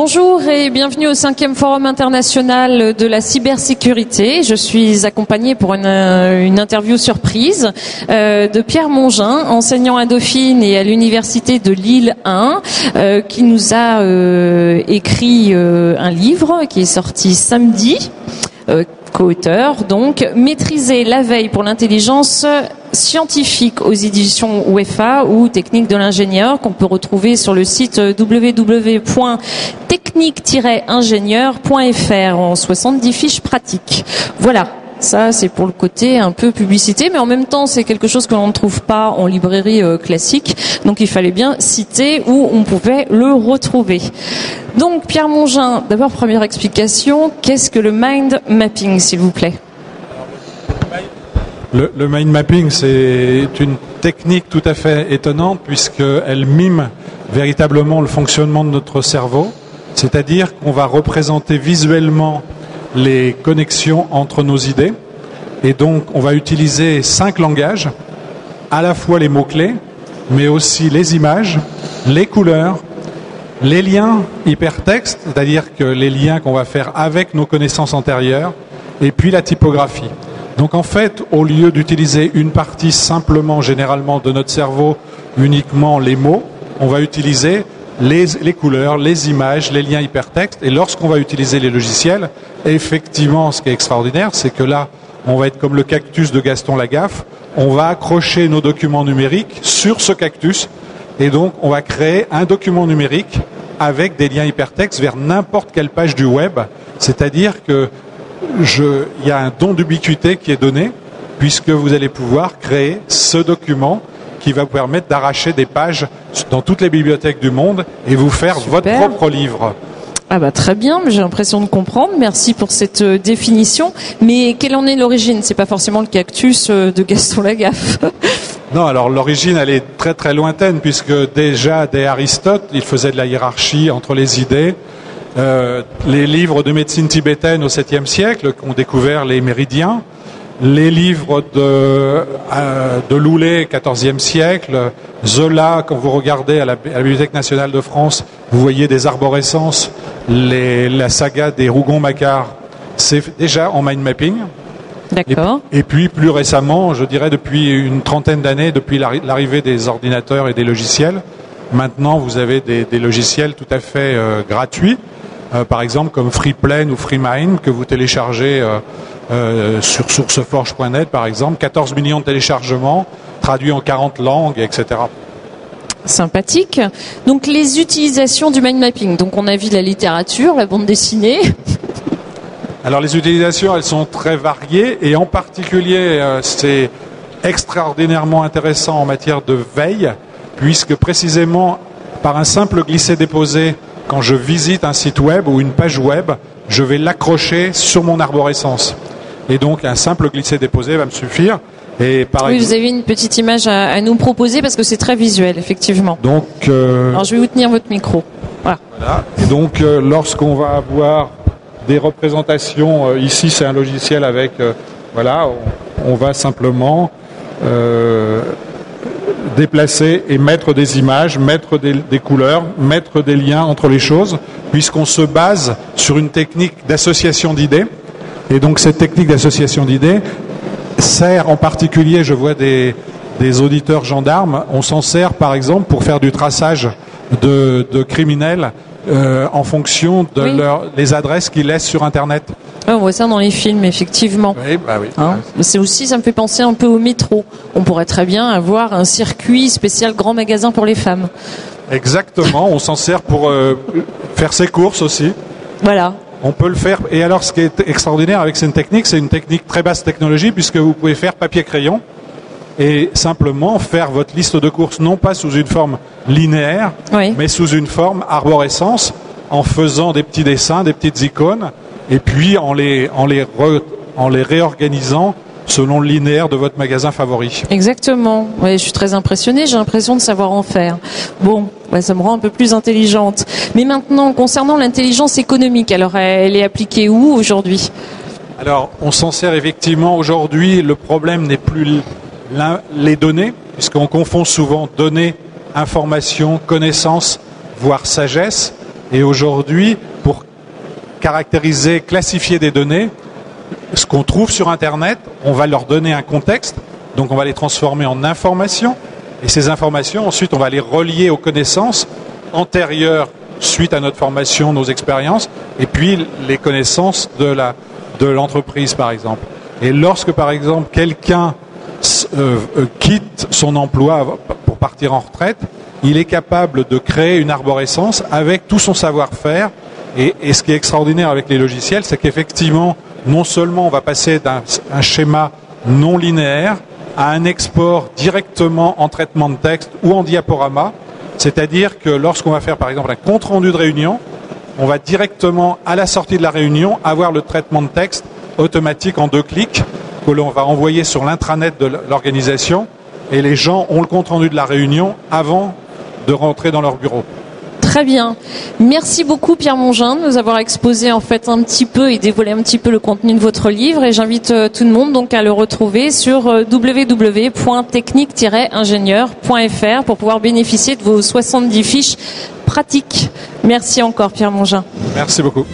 Bonjour et bienvenue au cinquième forum international de la cybersécurité. Je suis accompagnée pour une, euh, interview surprise euh, de Pierre Mongin, enseignant à Dauphine et à l'université de Lille 1, euh, qui nous a écrit un livre qui est sorti samedi. Co-auteur, donc maîtriser la veille pour l'intelligence scientifique aux éditions UEFA ou technique de l'ingénieur qu'on peut retrouver sur le site www.technique-ingénieur.fr en 70 fiches pratiques. Voilà. Ça, c'est pour le côté un peu publicité, mais en même temps, c'est quelque chose que l'on ne trouve pas en librairie euh, classique. Donc, il fallait bien citer où on pouvait le retrouver. Donc, Pierre Mongin, d'abord, première explication. Qu'est-ce que le mind mapping, s'il vous plaît? Le, le, mind mapping, c'est une technique tout à fait étonnante puisqu'elle mime véritablement le fonctionnement de notre cerveau. C'est-à-dire qu'on va représenter visuellement les connexions entre nos idées. Et donc, on va utiliser cinq langages, à la fois les mots-clés, mais aussi les images, les couleurs, les liens hypertextes, c'est-à-dire que les liens qu'on va faire avec nos connaissances antérieures, et puis la typographie. Donc en fait, au lieu d'utiliser une partie simplement, généralement, de notre cerveau, uniquement les mots, on va utiliser les, couleurs, les images, les liens hypertextes. Et lorsqu'on va utiliser les logiciels, effectivement, ce qui est extraordinaire, c'est que là, on va être comme le cactus de Gaston Lagaffe. On va accrocher nos documents numériques sur ce cactus. Et donc, on va créer un document numérique avec des liens hypertextes vers n'importe quelle page du web. C'est-à-dire que il y a un don d'ubiquité qui est donné, puisque vous allez pouvoir créer ce document qui va vous permettre d'arracher des pages dans toutes les bibliothèques du monde et vous faire Super. votre propre livre. Ah bah très bien, j'ai l'impression de comprendre. Merci pour cette euh, définition. Mais quelle en est l'origine? C'est pas forcément le cactus euh, de Gaston Lagaffe. Non, alors l'origine, elle est très très lointaine, puisque déjà dès Aristote, il faisait de la hiérarchie entre les idées. Euh, les livres de médecine tibétaine au 7e siècle ont découvert les méridiens, les livres de, euh, de Loulet, 14e siècle, Zola, quand vous regardez à la, à la, Bibliothèque nationale de France, vous voyez des arborescences, les, la saga des Rougon-Macquart, c'est déjà en mind mapping. D'accord. Et, et, puis plus récemment, je dirais depuis une trentaine d'années, depuis l'arrivée des ordinateurs et des logiciels, maintenant vous avez des, des logiciels tout à fait euh, gratuits, euh, par exemple comme FreePlane ou FreeMind que vous téléchargez euh, euh, sur sourceforge.net par exemple, 14 millions de téléchargements, traduits en 40 langues, etc. Sympathique. Donc les utilisations du mind mapping. Donc on a vu la littérature, la bande dessinée. Alors les utilisations, elles sont très variées et en particulier, euh, c'est extraordinairement intéressant en matière de veille, puisque précisément par un simple glisser-déposer, quand je visite un site web ou une page web, je vais l'accrocher sur mon arborescence. Et donc un simple glisser-déposer va me suffire. Et par oui, vous avez une petite image à, à nous proposer parce que c'est très visuel, effectivement. Donc, euh... alors je vais vous tenir votre micro. Voilà. voilà. Et donc, euh, lorsqu'on va avoir des représentations, euh, ici c'est un logiciel avec, voilà, on, on, va simplement déplacer et mettre des images, mettre des, des, couleurs, mettre des liens entre les choses, puisqu'on se base sur une technique d'association d'idées. Et donc cette technique d'association d'idées sert en particulier, je vois des, des auditeurs gendarmes, on s'en sert par exemple pour faire du traçage de, de criminels euh, en fonction de oui. leur, les adresses qu'ils laissent sur Internet. Ah, on voit ça dans les films, effectivement. Oui, bah oui. Hein c'est aussi, ça me fait penser un peu au métro. On pourrait très bien avoir un circuit spécial grand magasin pour les femmes. Exactement, on s'en sert pour euh, faire ses courses aussi. Voilà. On peut le faire. Et alors, ce qui est extraordinaire avec cette technique, c'est une technique très basse technologie puisque vous pouvez faire papier-crayon et simplement faire votre liste de courses non pas sous une forme linéaire, oui. mais sous une forme arborescence, en faisant des petits dessins, des petites icônes, et puis en les, en les, re, en les réorganisant selon le linéaire de votre magasin favori. Exactement. Ouais, je suis très impressionnée. J'ai l'impression de savoir en faire. Bon, ça me rend un peu plus intelligente. Mais maintenant, concernant l'intelligence économique, alors elle est appliquée où aujourd'hui? Alors, on s'en sert effectivement aujourd'hui. Le problème n'est plus les données, puisqu'on confond souvent données, informations, connaissances, voire sagesse. Et aujourd'hui, pour caractériser, classifier des données, ce qu'on trouve sur Internet, on va leur donner un contexte, donc on va les transformer en informations, et ces informations, ensuite, on va les relier aux connaissances antérieures suite à notre formation, nos expériences, et puis les connaissances de la de l'entreprise, par exemple. Et lorsque, par exemple, quelqu'un euh, euh, quitte son emploi pour partir en retraite, il est capable de créer une arborescence avec tout son savoir-faire. Et, et, ce qui est extraordinaire avec les logiciels, c'est qu'effectivement, non seulement on va passer d'un schéma non linéaire à un export directement en traitement de texte ou en diaporama, c'est-à-dire que lorsqu'on va faire par exemple un compte-rendu de réunion, on va directement à la sortie de la réunion avoir le traitement de texte automatique en deux clics que l'on va envoyer sur l'intranet de l'organisation et les gens ont le compte-rendu de la réunion avant de rentrer dans leur bureau. Très bien. Merci beaucoup Pierre Mongin de nous avoir exposé en fait un petit peu et dévoilé un petit peu le contenu de votre livre et j'invite euh, tout le monde donc à le retrouver sur euh, www.technique-ingénieur.fr pour pouvoir bénéficier de vos 70 fiches pratiques. Merci encore Pierre Mongin. Merci beaucoup.